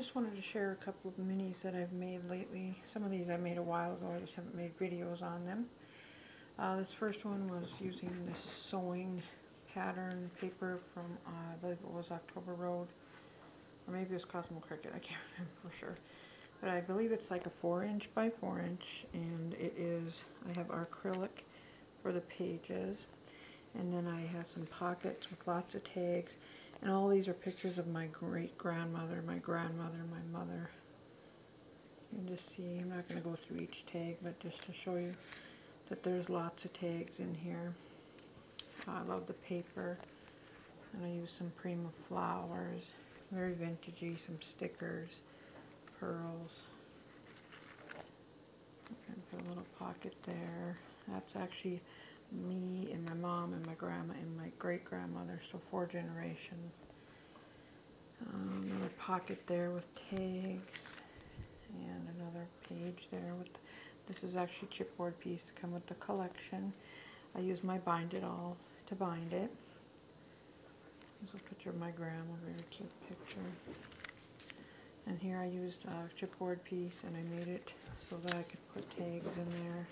just wanted to share a couple of minis that I've made lately. Some of these I made a while ago, I just haven't made videos on them. Uh, this first one was using this sewing pattern paper from, uh, I believe it was October Road, or maybe it was Cosmo Cricket, I can't remember for sure. But I believe it's like a 4 inch by 4 inch, and it is, I have acrylic for the pages, and then I have some pockets with lots of tags, and all these are pictures of my great grandmother, my grandmother, my mother. You can just see, I'm not going to go through each tag, but just to show you that there's lots of tags in here. I love the paper, and I use some Prima flowers, very vintagey, some stickers, pearls. And put a little pocket there. That's actually me and my mom and my grandma and my great grandmother, so four generations. Um, another pocket there with tags, and another page there with. This is actually chipboard piece to come with the collection. I use my bind it all to bind it. This is a picture of my grandma, very cute picture. And here I used a chipboard piece and I made it so that I could put tags in there.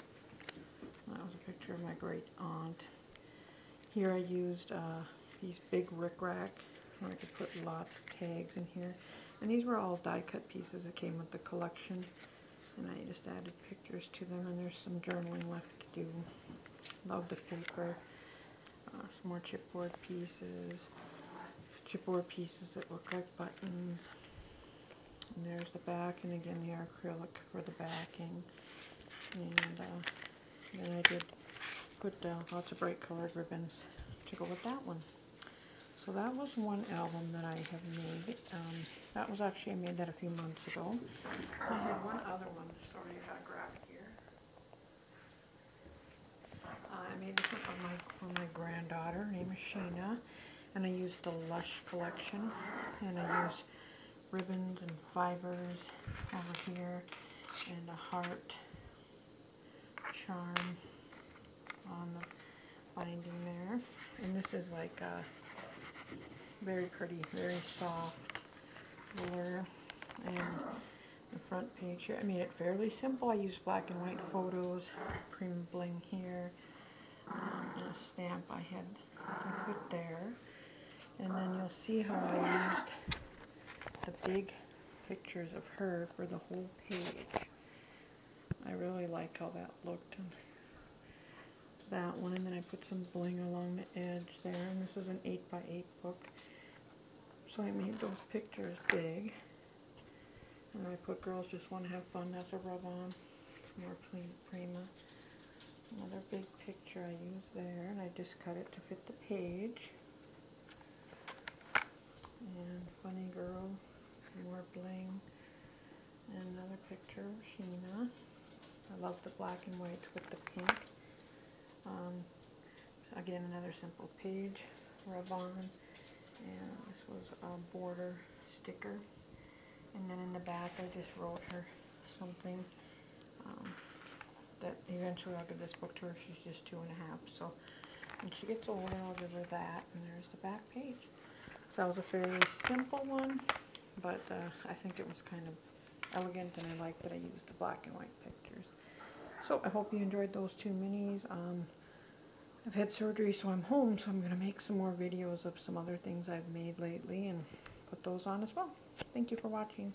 That was a picture of my great aunt. Here I used uh, these big rickrack where I could put lots of tags in here. And these were all die cut pieces that came with the collection. And I just added pictures to them and there's some journaling left to do. Love the paper. Uh, some more chipboard pieces. Chipboard pieces that look like buttons. And there's the back and again the acrylic for the backing. And uh, then I did put uh, lots of bright colored ribbons to go with that one. So that was one album that I have made. Um, that was actually, I made that a few months ago. I had one other one, sorry, I gotta grab here. Uh, I made this one for my, for my granddaughter, her name is Sheena, and I used the Lush collection, and I used ribbons and fibers over here, and a heart charm on the binding there. And this is like a very pretty, very soft blur. And the front page here, I made it fairly simple. I used black and white photos, cream bling here, um, and a stamp I had to put there. And then you'll see how I used the big pictures of her for the whole page. Really like how that looked. And that one, and then I put some bling along the edge there. And this is an 8 by 8 book. So I made those pictures big. And I put girls just want to have fun as a rub on. Some more Prima. Another big picture I used there, and I just cut it to fit the page. And funny girl, more bling. And another picture of Sheena. I love the black and white with the pink. Um, again, another simple page, rub and this was a border sticker. And then in the back, I just wrote her something um, that eventually I'll give this book to her. She's just two and a half, so when she gets older, I'll give her that. And there's the back page. So that was a fairly simple one, but uh, I think it was kind of elegant, and I like that I used the black and white pictures. So I hope you enjoyed those two minis. Um, I've had surgery, so I'm home, so I'm going to make some more videos of some other things I've made lately and put those on as well. Thank you for watching.